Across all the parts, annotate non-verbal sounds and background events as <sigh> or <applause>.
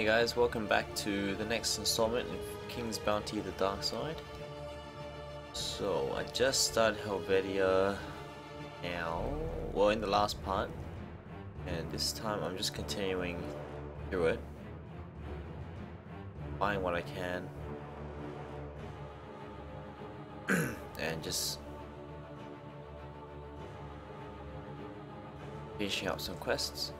Hey guys, welcome back to the next installment of King's Bounty The Dark Side. So, I just started Helvedia now, well in the last part, and this time I'm just continuing through it, buying what I can, <clears throat> and just finishing up some quests.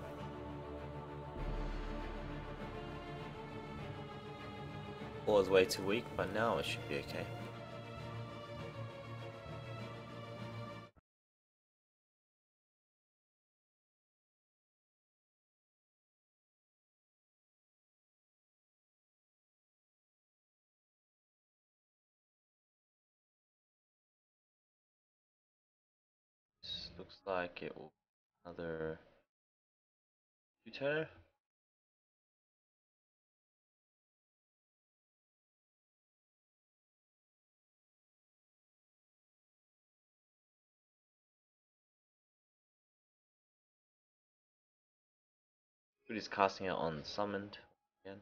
Was way too weak, but now it should be okay. Looks like it will another two He's casting it on summoned again.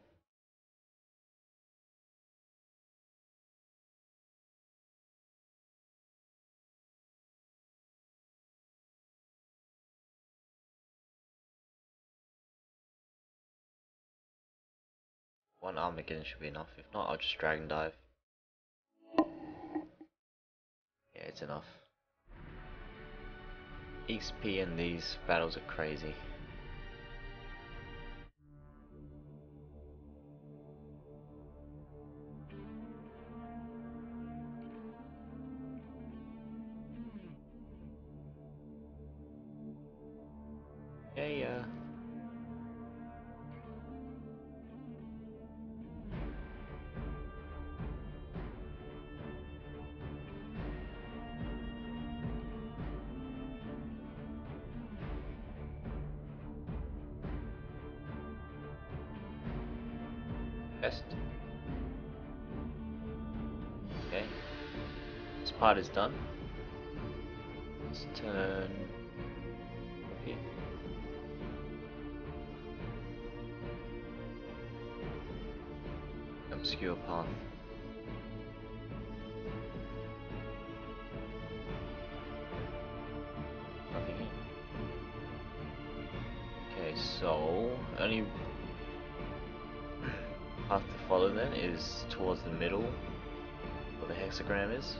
One Armageddon should be enough, if not I'll just Dragon Dive. Yeah, it's enough. XP in these battles are crazy. Test. Okay. This part is done. Let's turn here. Obscure path. Is towards the middle where the hexagram is.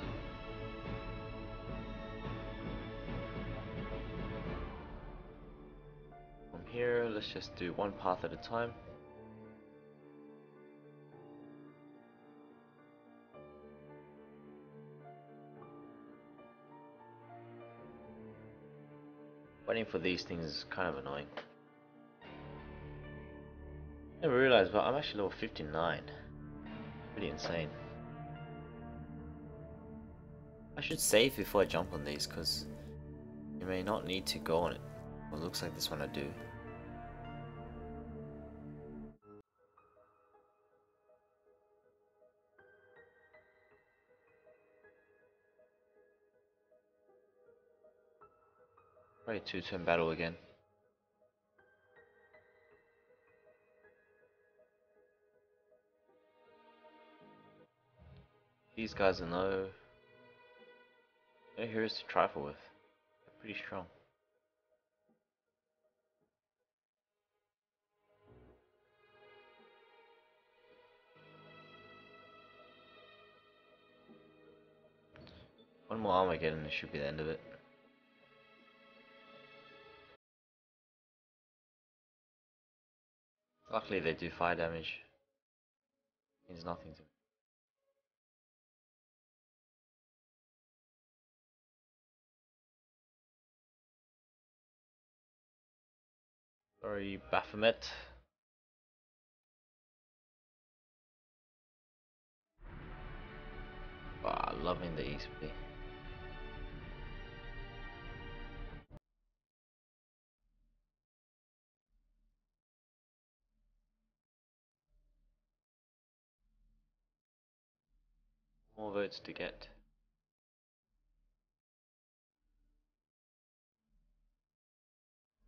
From here, let's just do one path at a time. Waiting for these things is kind of annoying. I Never realized, but I'm actually level 59. Pretty insane. I should save before I jump on these, because you may not need to go on it. Well, it looks like this one I do. Probably two-turn battle again. These guys are no, no heroes to trifle with. They're pretty strong. One more Armageddon and it should be the end of it. Luckily they do fire damage. Means nothing to me. Sorry, Baphomet. Wow, loving the XP. More votes to get.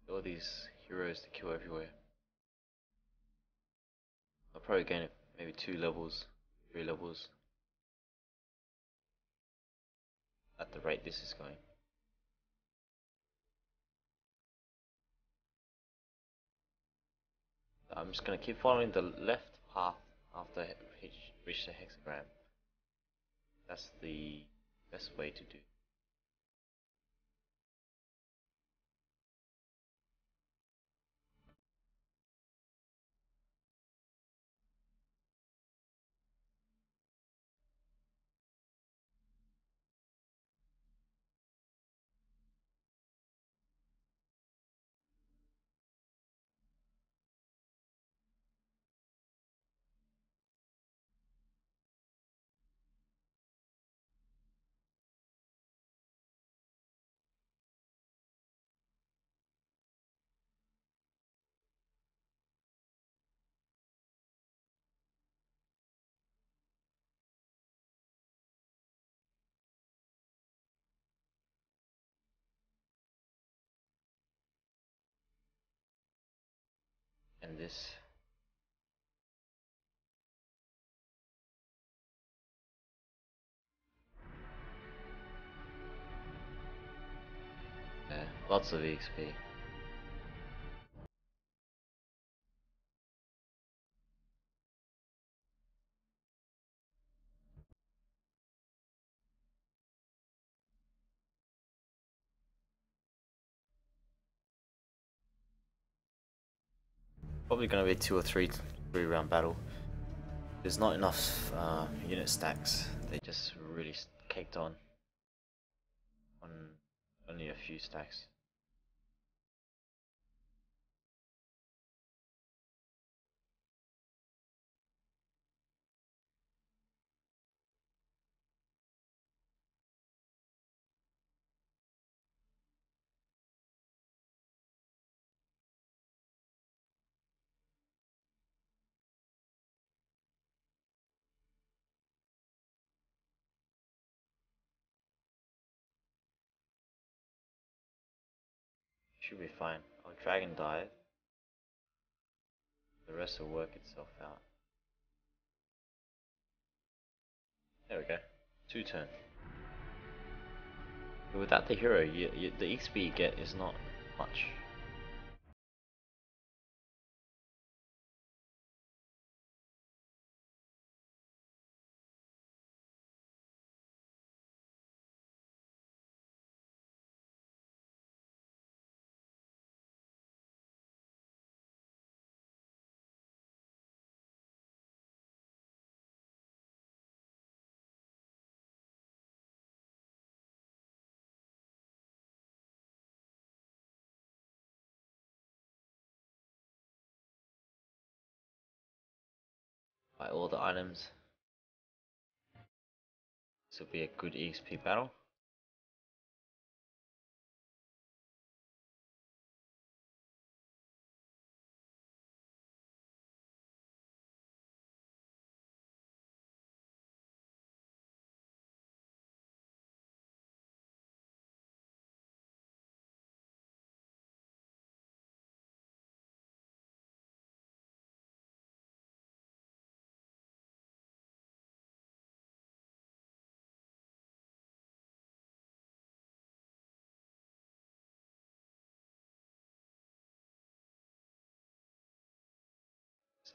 All these heroes to kill everywhere. I'll probably gain maybe two levels, three levels. At the rate this is going. I'm just going to keep following the left path after I reach, reach the hexagram. That's the best way to do. And this. Yeah, lots of XP Probably going to be a two or three three round battle. There's not enough uh, unit stacks. They just really caked on on only a few stacks. Should be fine. I'll dragon dive. The rest will work itself out. There we go. Two turn. Without the hero, you, you, the XP you get is not much. All the items. This will be a good EXP battle.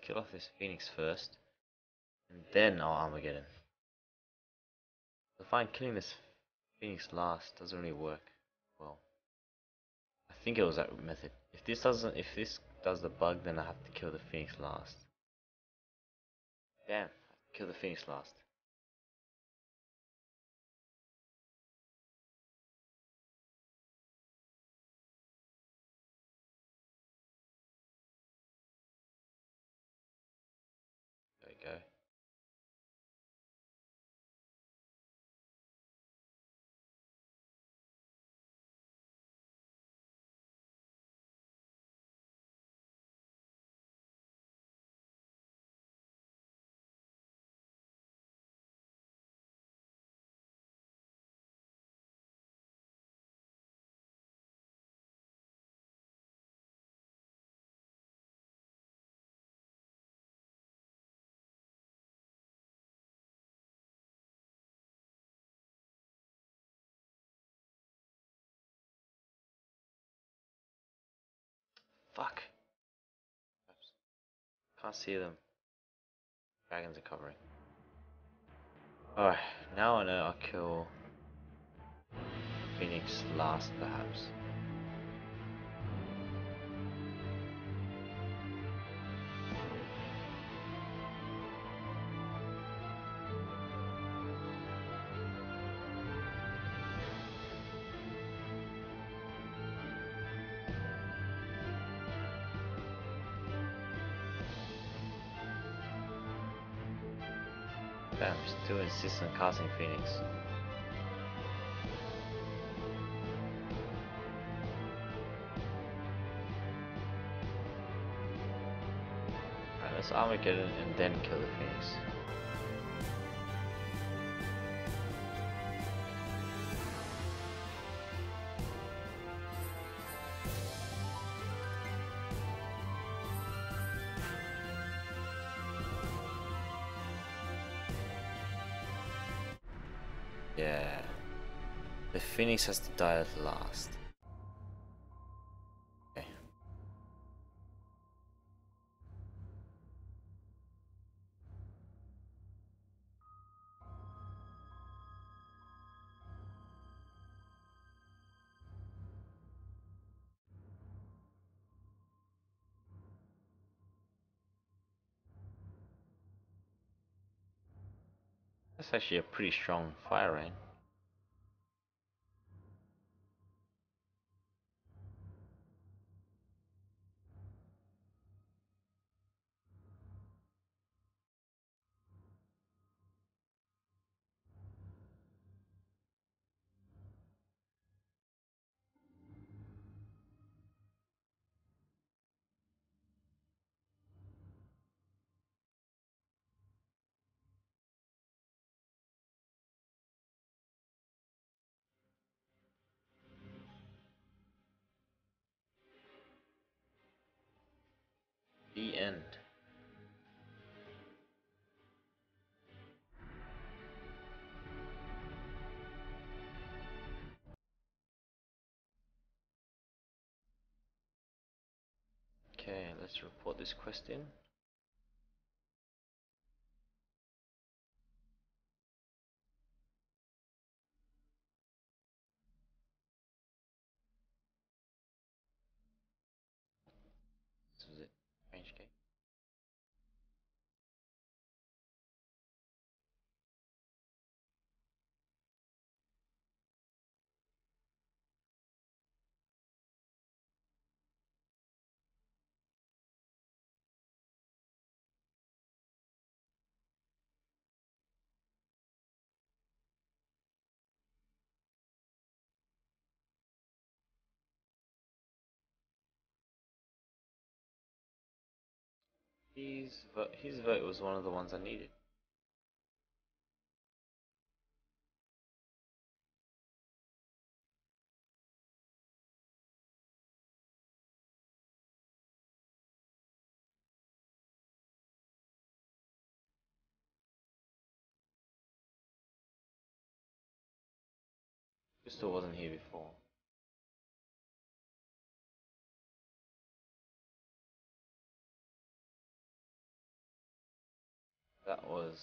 Kill off this Phoenix first. And then I'll Armageddon. I find killing this Phoenix last doesn't really work well. I think it was that method. If this doesn't if this does the bug then I have to kill the Phoenix last. Damn, kill the Phoenix last. Fuck. Can't see them. Dragons are covering. Alright, now I know I'll kill Phoenix last perhaps. On casting Phoenix. Alright, let's Armageddon and then kill the Phoenix. Phoenix has to die at last. That's actually a pretty strong fire rain. This quest His vote, his vote was one of the ones I needed. Crystal wasn't here before. That was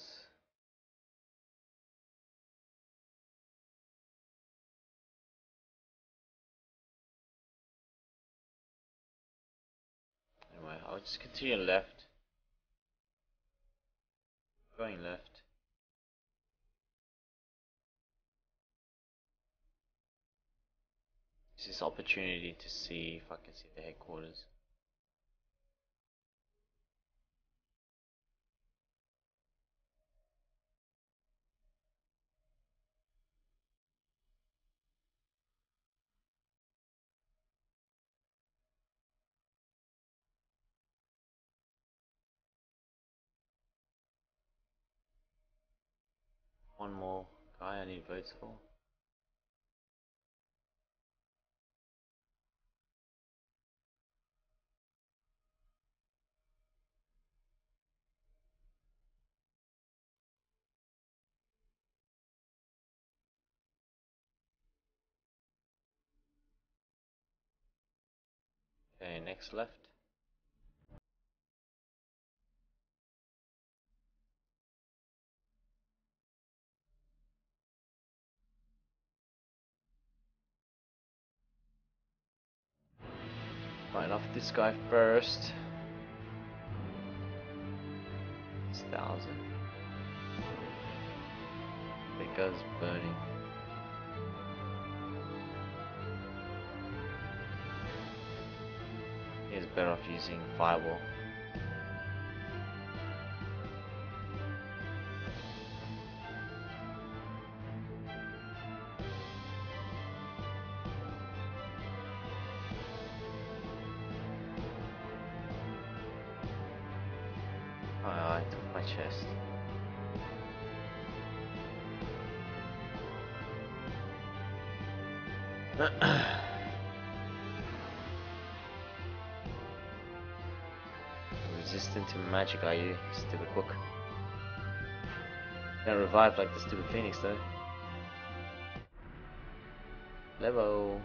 anyway. I'll just continue left, going left. This is opportunity to see if I can see the headquarters. one more guy I need votes for. Okay, next left. This guy first. Six thousand. Goes burning. He's better off using fireball. Magic, are you, stupid book? Can't revive like the stupid phoenix, though. Level.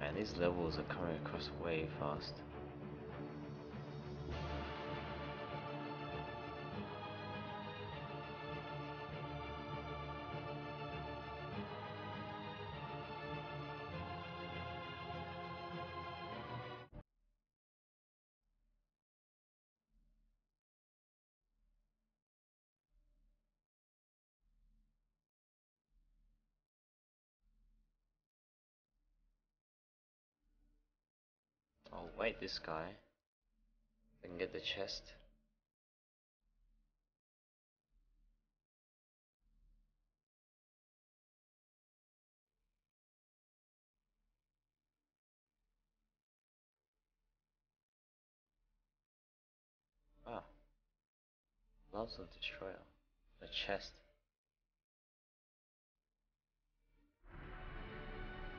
Man, these levels are coming across way fast. Wait, this guy. I can get the chest. Ah. Loves of Destroyer. A chest.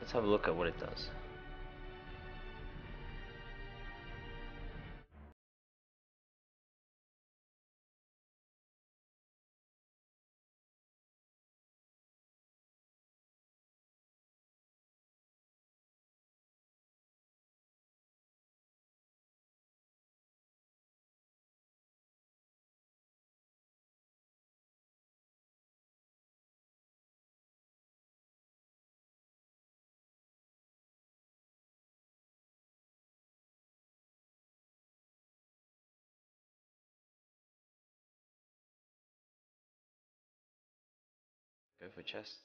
Let's have a look at what it does. Go for chests.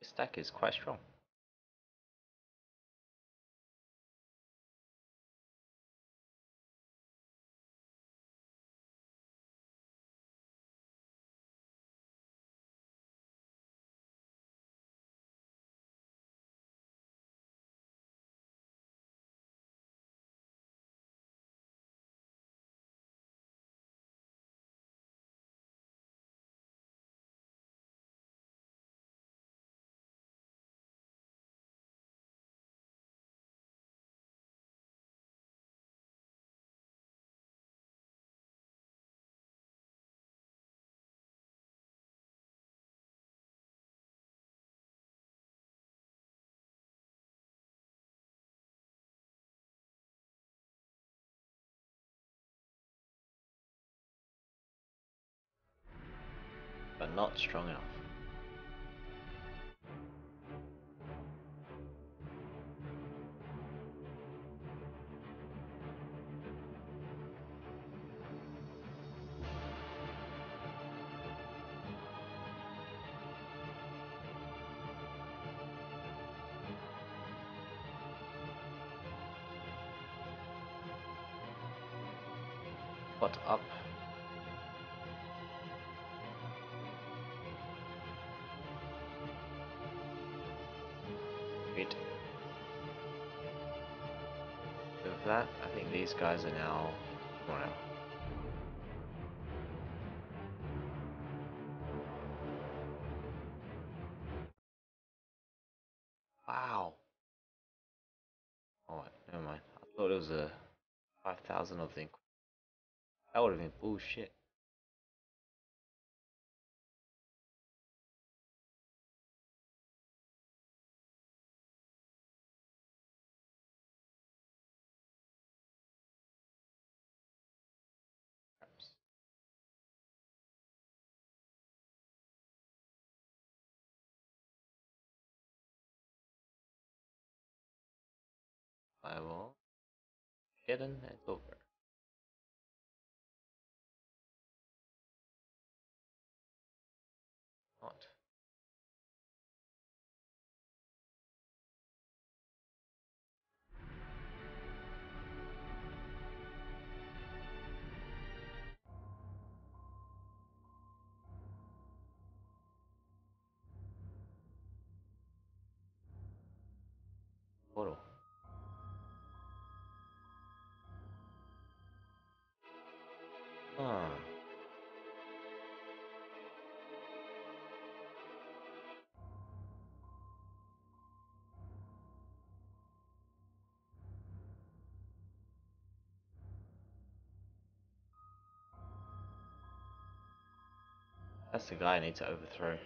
This stack is quite strong. Not strong enough. these guys are now, whatever. Wow. Oh, Alright, never mind. I thought it was a 5,000 of the That would have been bullshit. An it's over. That's the guy I need to overthrow.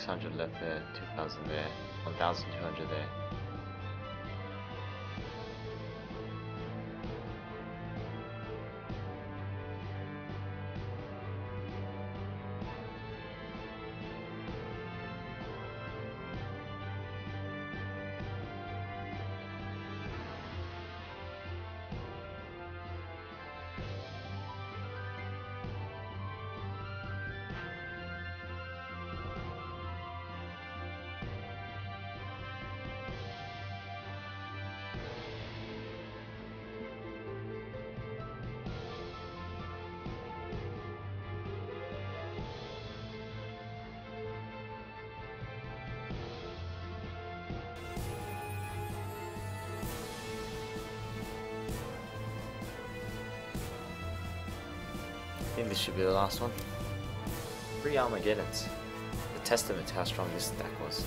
600 left there, 2000 there, 1200 there. Should be the last one. Three Armageddons. A testament to how strong this stack was.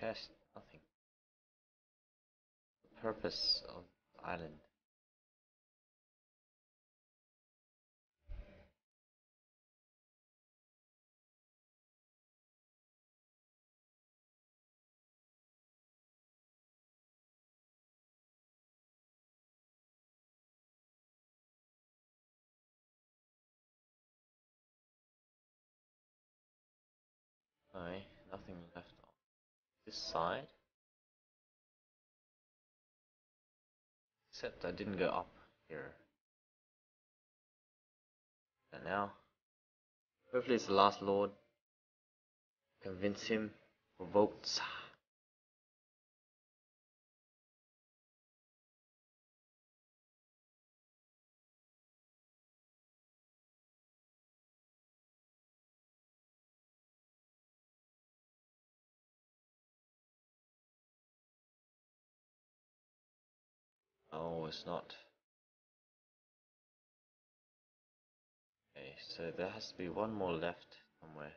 Chest, nothing. The purpose of the island? This side. Except I didn't go up here. And now, hopefully it's the last lord. Convince him for not. Okay, so there has to be one more left somewhere.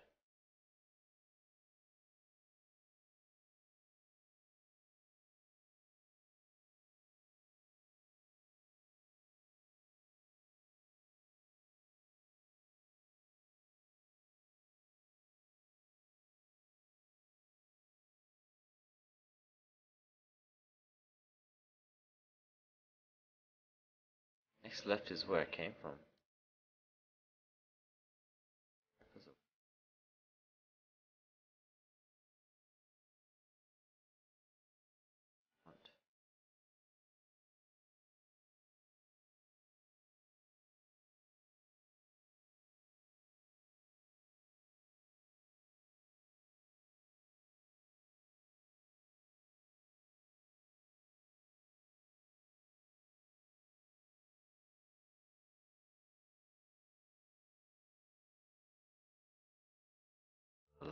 Left is where I came from.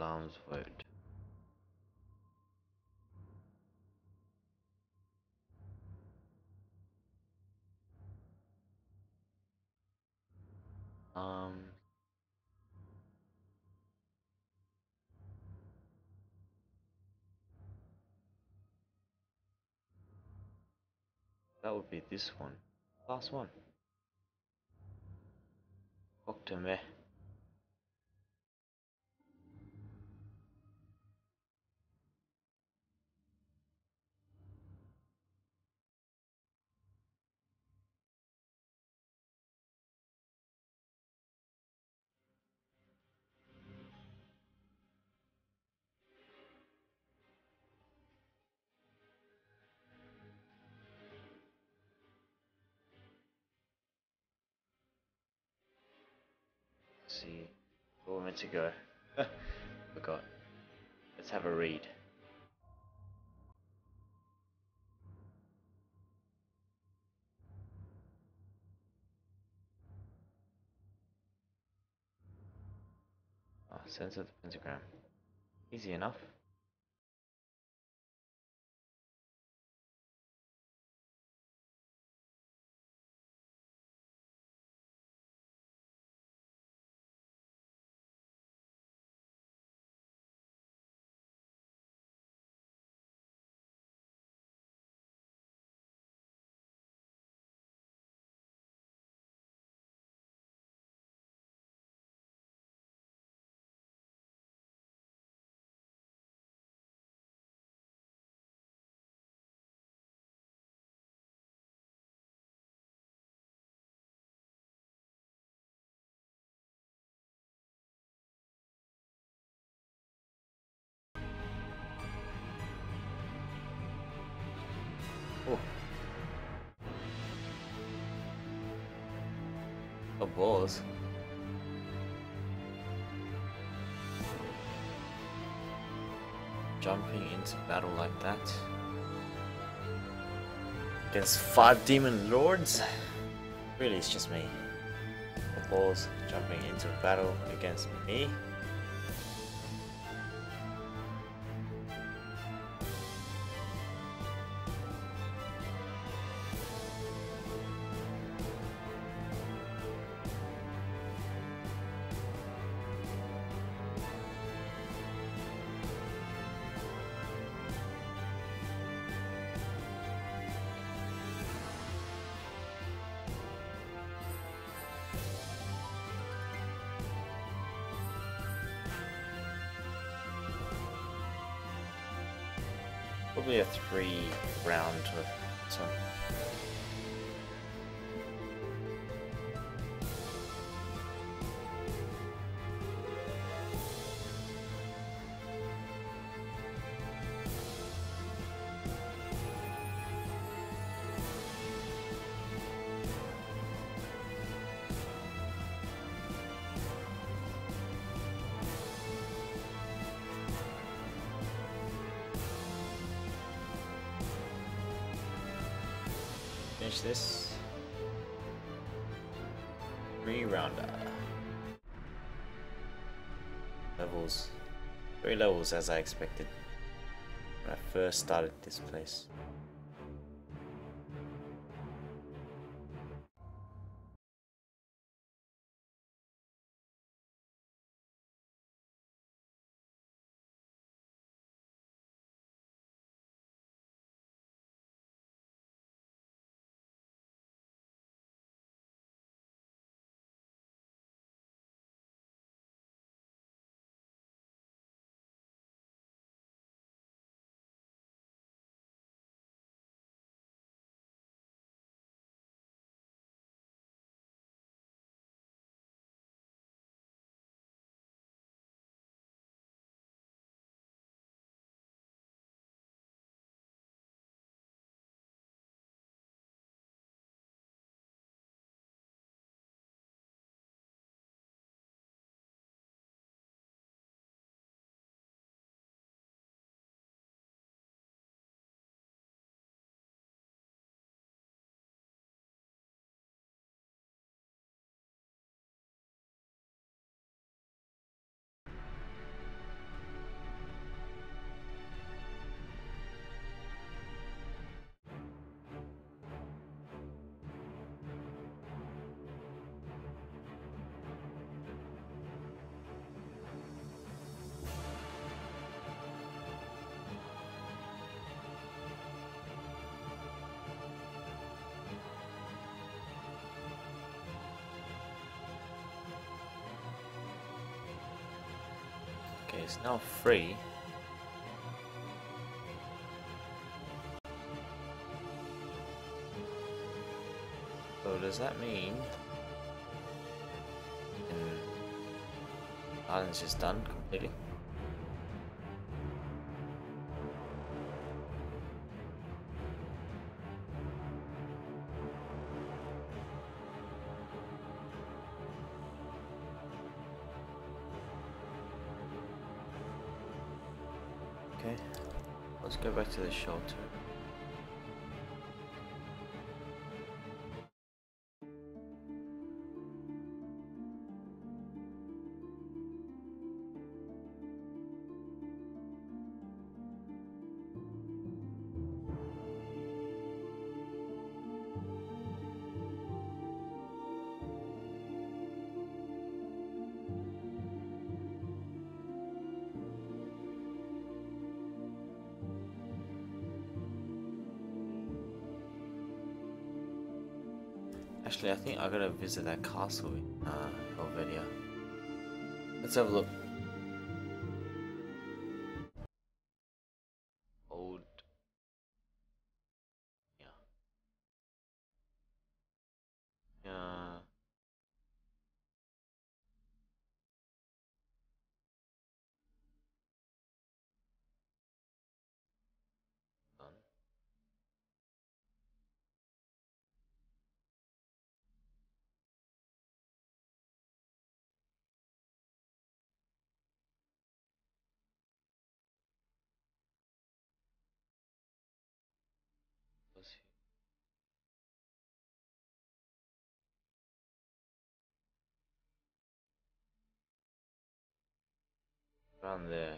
Vote. Um. That would be this one. Last one. Doctor Meh. Let's see. Where we're meant to go. <laughs> Forgot. Let's have a read. Ah, sense of the pentagram. Easy enough. Balls. Jumping into battle like that. Against five demon lords? Really, it's just me. The balls jumping into battle against me. Probably a three round of some. Levels as I expected when I first started this place. It's now free. So does that mean island's just done completely? To the shelter. Think I gotta visit that castle in uh, Helvedia. Let's have a look. Around there.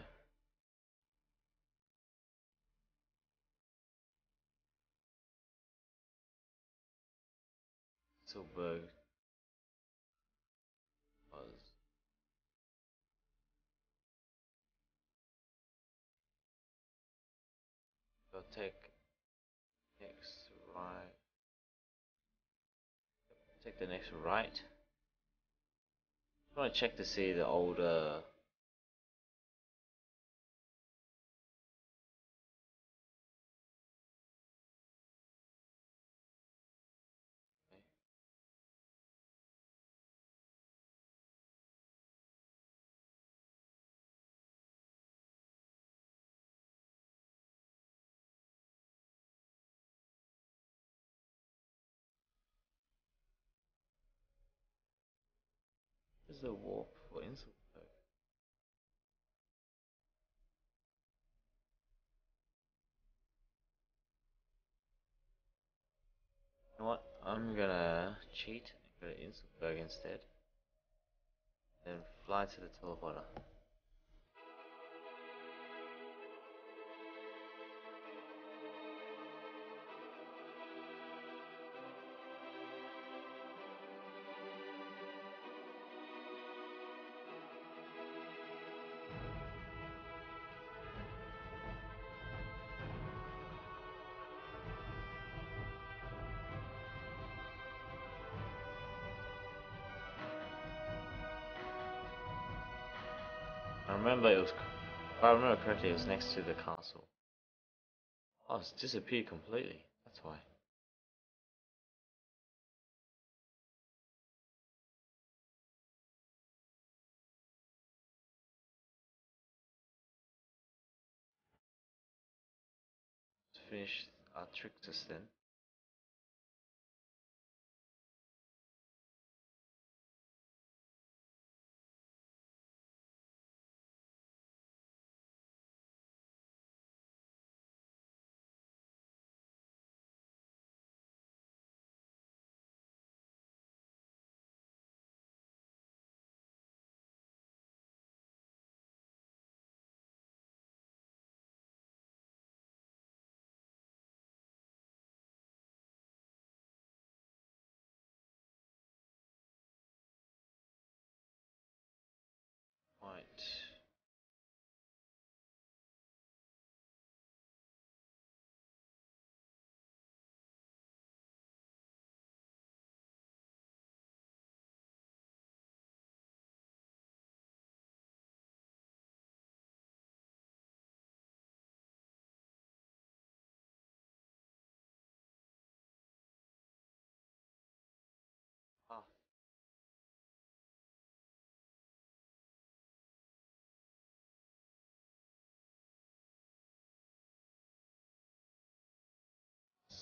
Silberg was Go take next right. Take the next right. Just want to check to see the older. Is the warp for Inselberg? You know what? I'm gonna cheat and go to Inselberg instead. Then fly to the teleporter. Remember it was, if I remember correctly, it was next to the castle. Oh, it's disappeared completely. That's why. Let's finish our trick test then.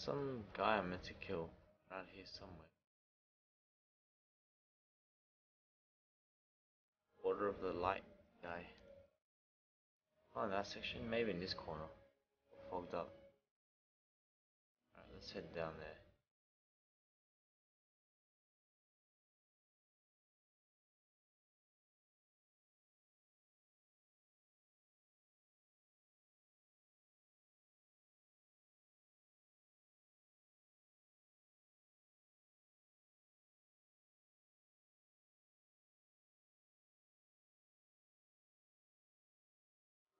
Some guy I meant to kill around here somewhere. Order of the Light guy. Oh, in that section? Maybe in this corner. Fogged up. Alright, let's head down there.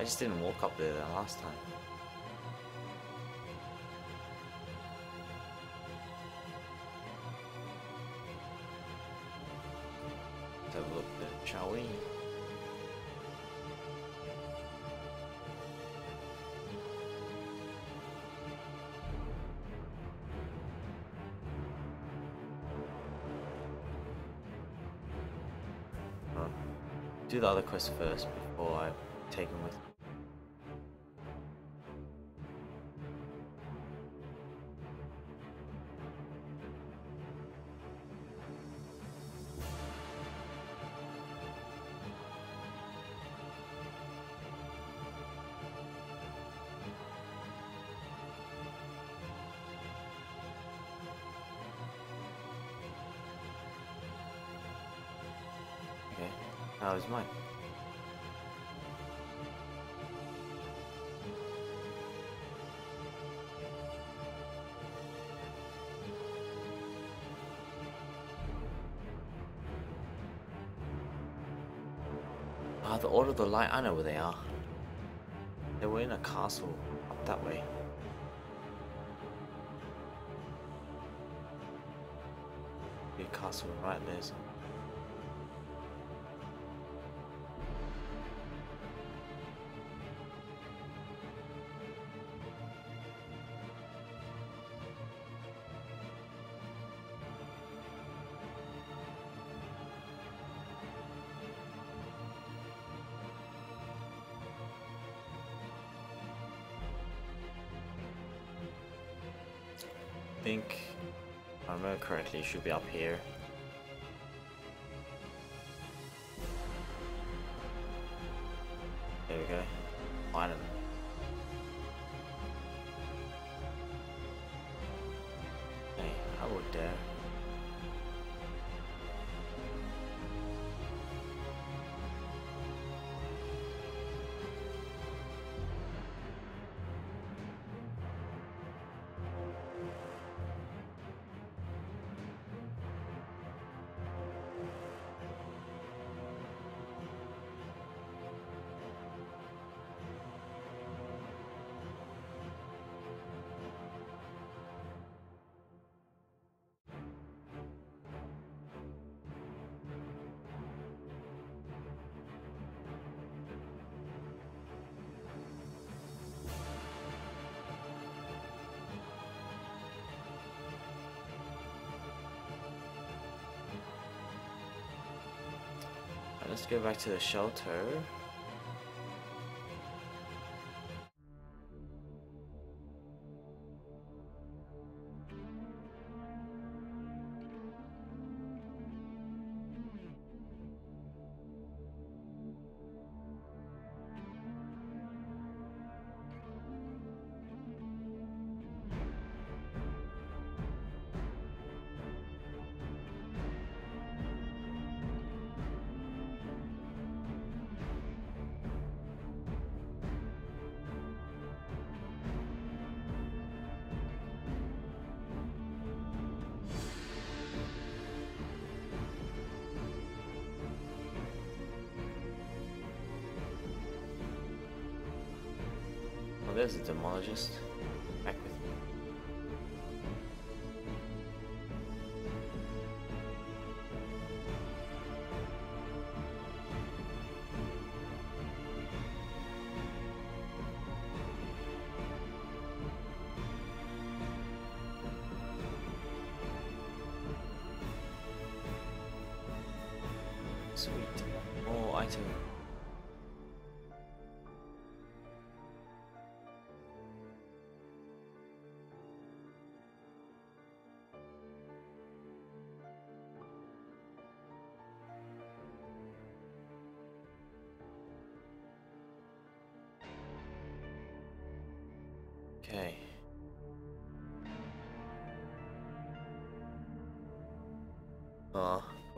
I just didn't walk up there the last time. Let's have a look then, shall we? Do the other quest first before I take him with is mine? Ah, the Order of the Light, I know where they are. They we're in a castle up that way. Big castle right there. So. Think, correctly, it should be up here. Go back to the shelter. There's a demonologist.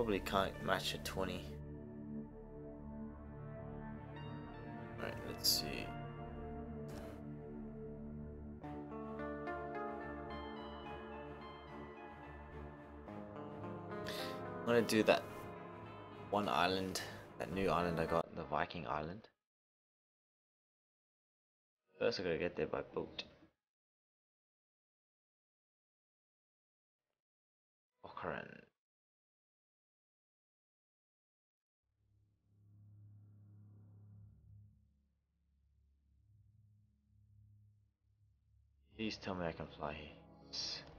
Probably can't match a 20. Right, let's see. I'm gonna do that one island, that new island I got, the Viking Island. First I gotta get there by boat. Please tell me I can fly here.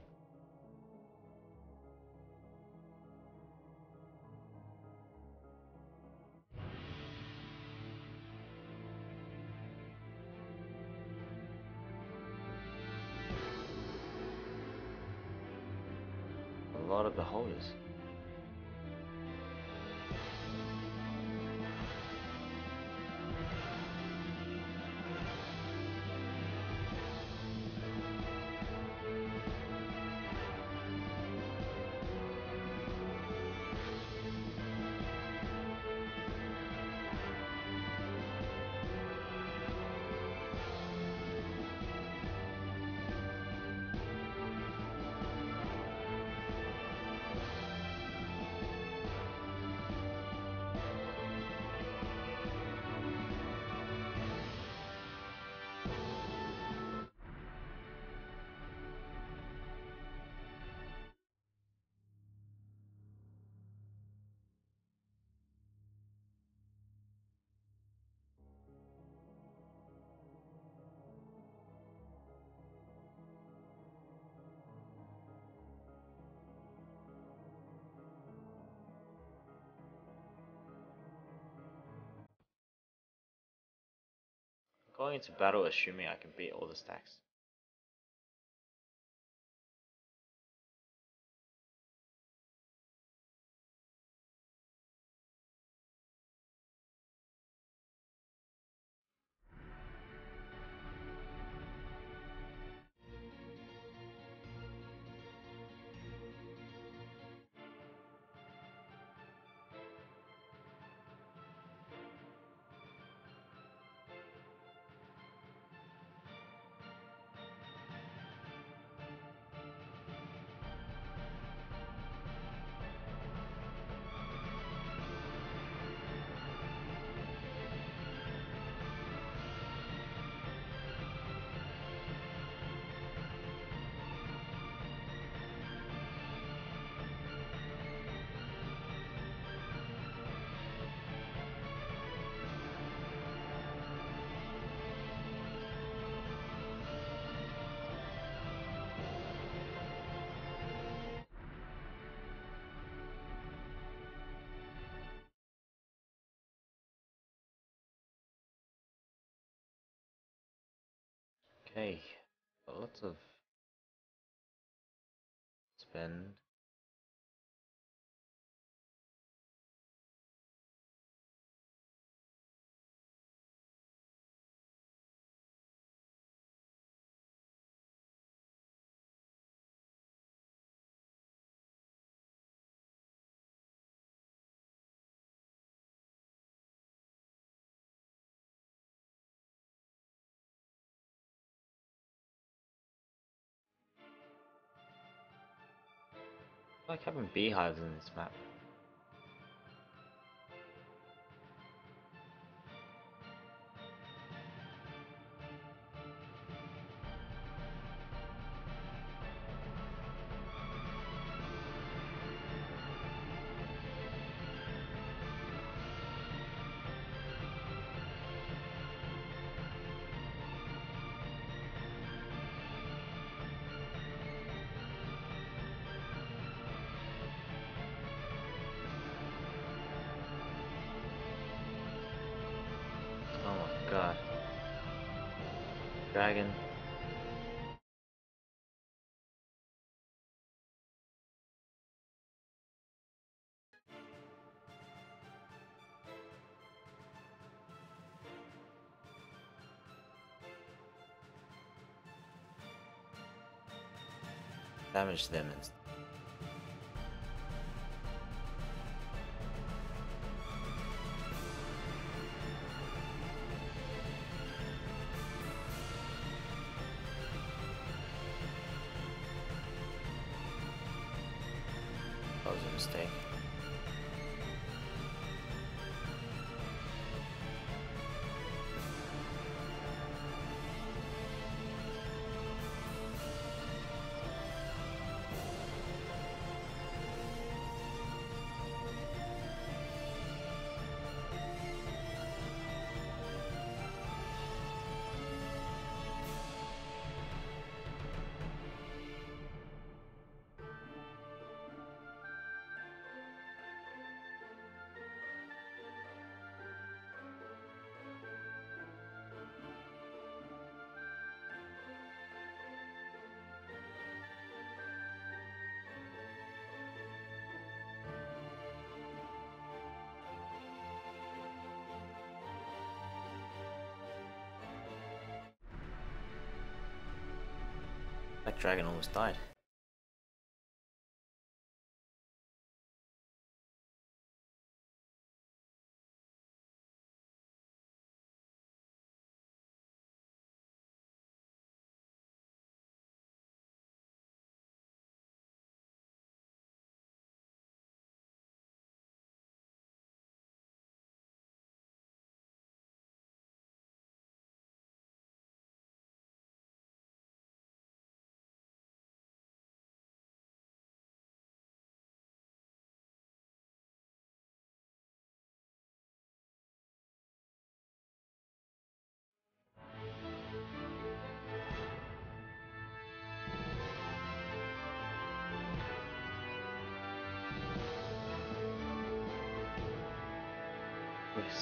Going into battle assuming I can beat all the stacks. Okay, lots of spend. Like having beehives in this map. Damage them instead. mistake. That dragon almost died.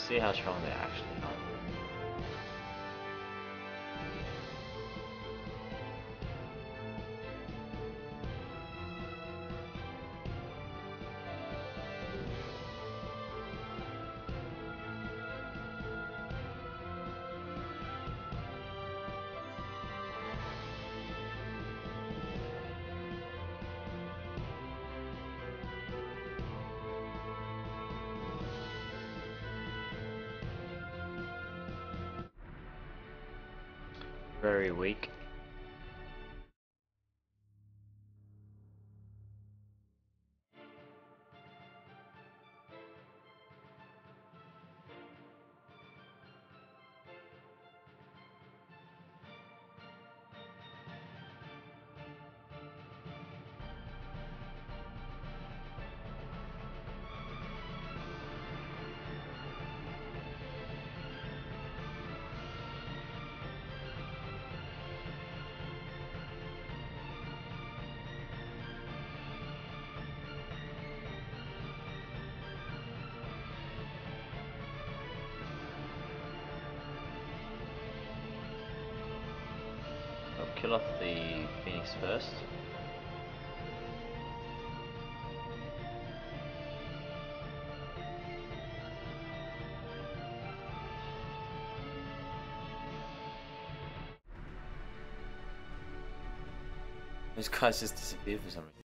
See how strong they actually kill off the phoenix first. Those guys just disappeared for some reason.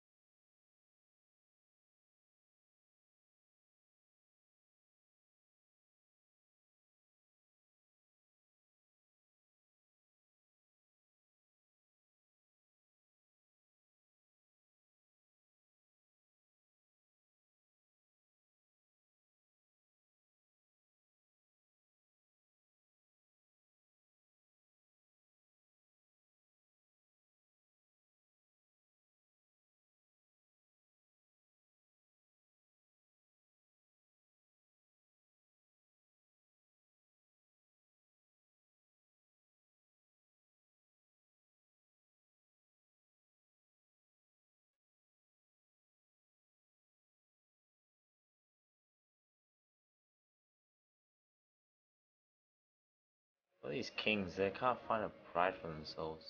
All these kings, they can't find a bride for themselves.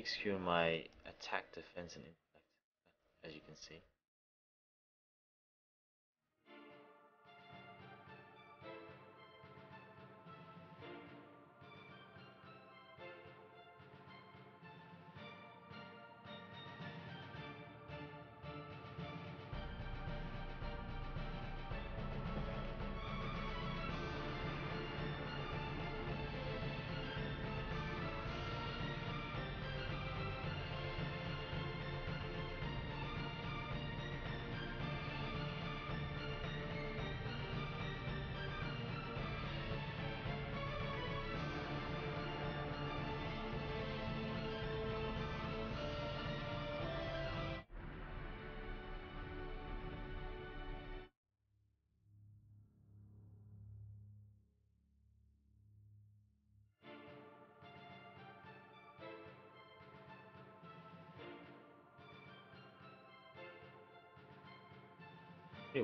Skew in my attack, defense, and impact, as you can see.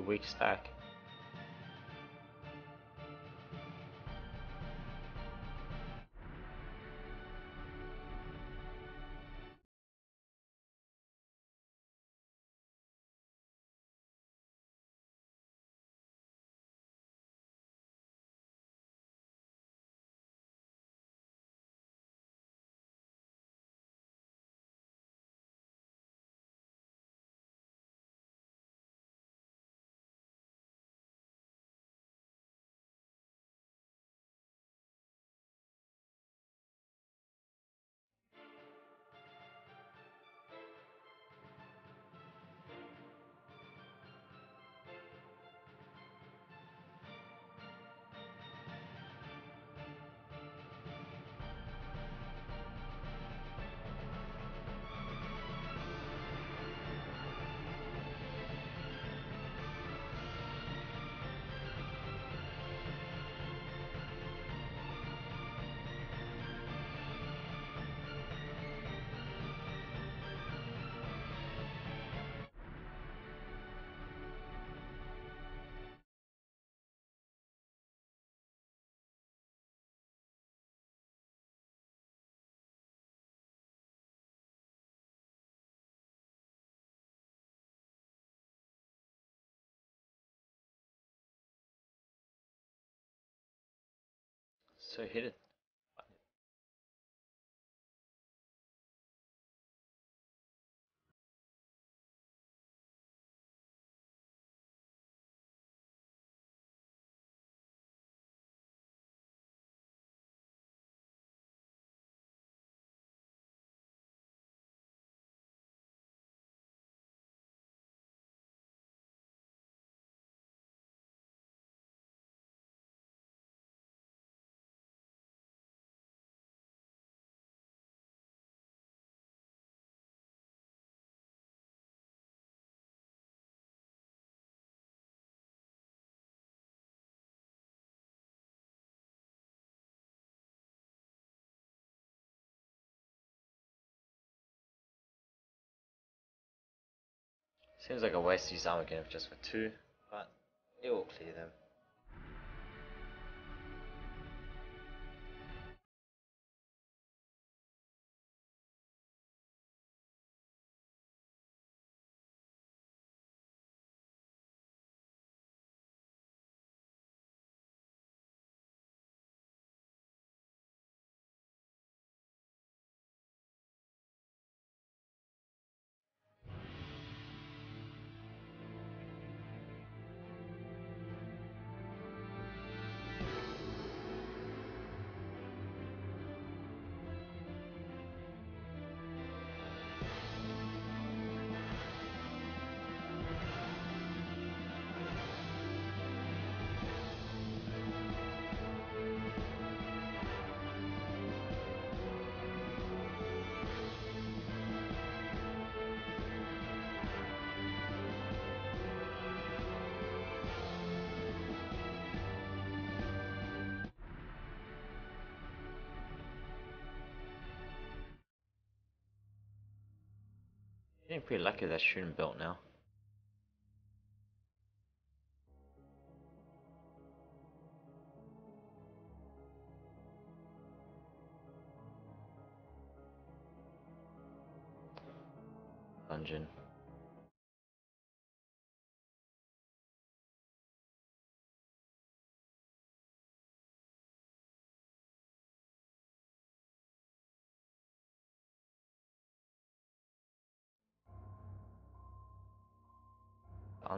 Weak stack. So hidden. Seems like a waste to use again just for two, but it will clear them. Getting pretty lucky that shooting belt now.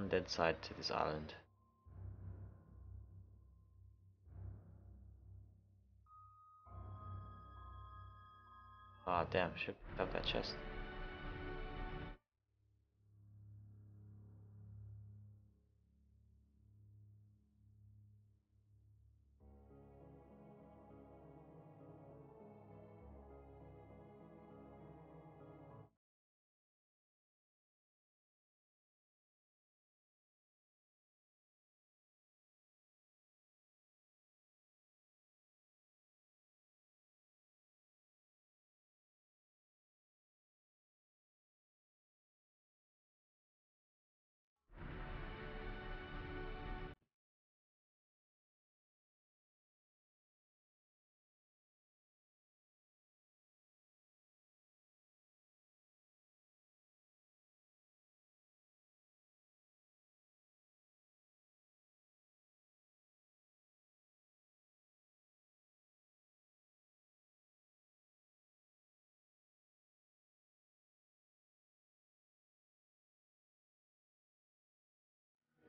Undead side to this island. Ah, oh, damn, should picked up that chest.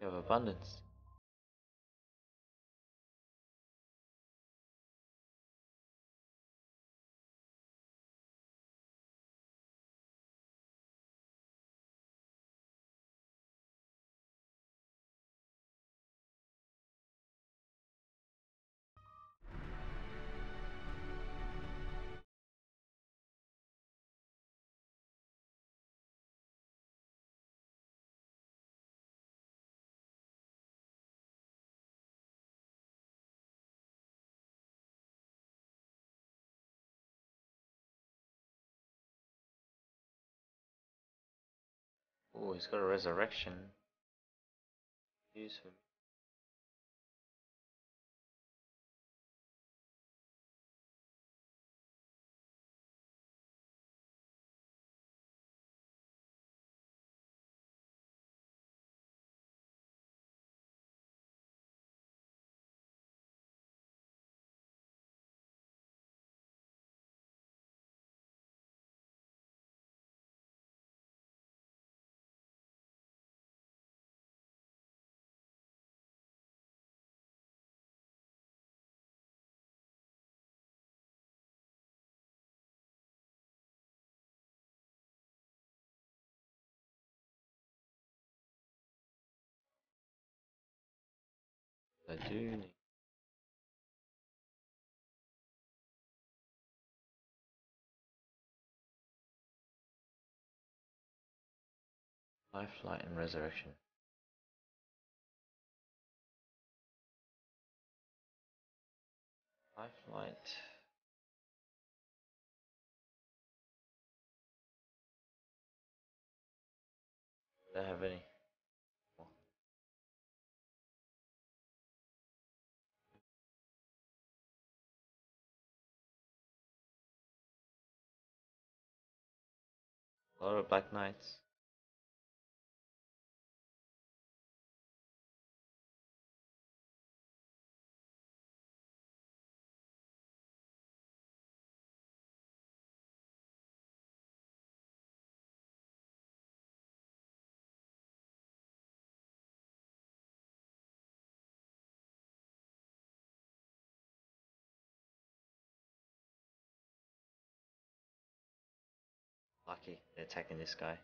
Have abundance. Oh, he's got a resurrection. Use him. I do need Life, Light, and Resurrection. Life, Light. Do I have any? Lot of Black Knights. Lucky, they're attacking this guy.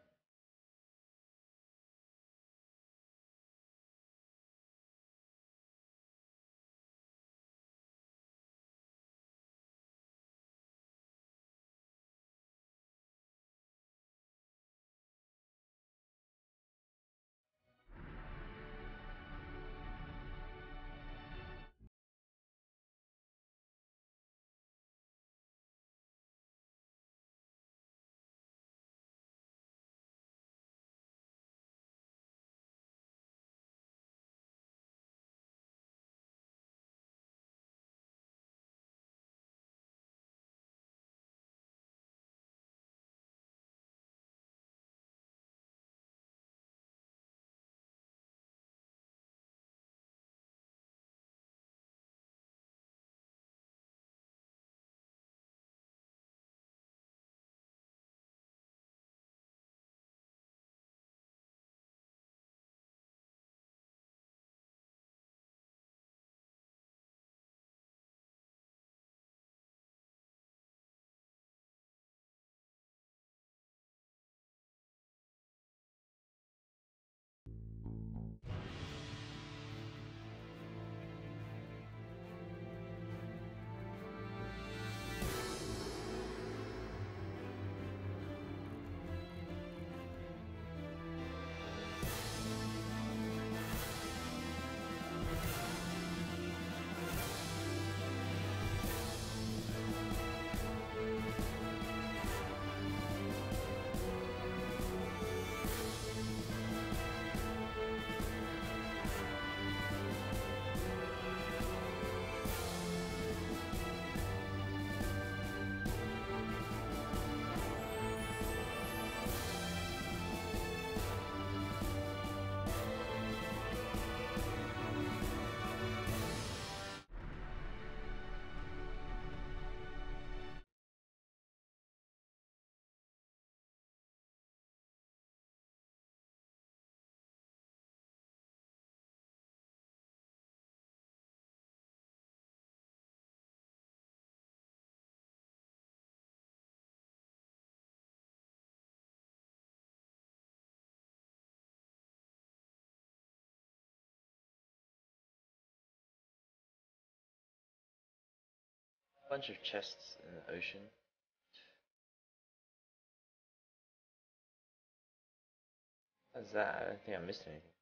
Bunch of chests in the ocean. How's that? I don't think I missed anything.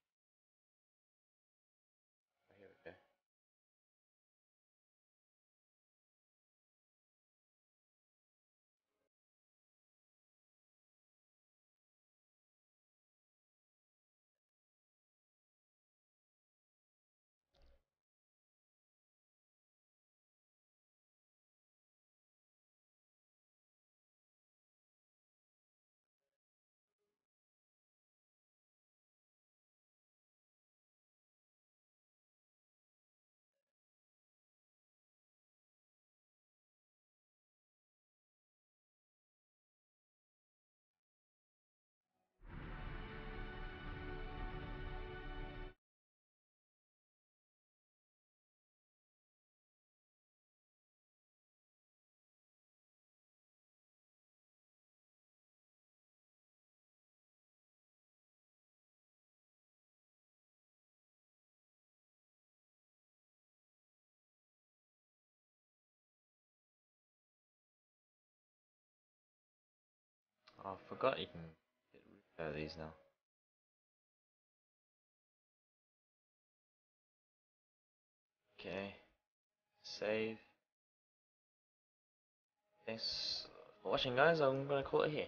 I forgot you can get rid of these now. Okay. Save. Thanks for watching guys, I'm gonna call it here.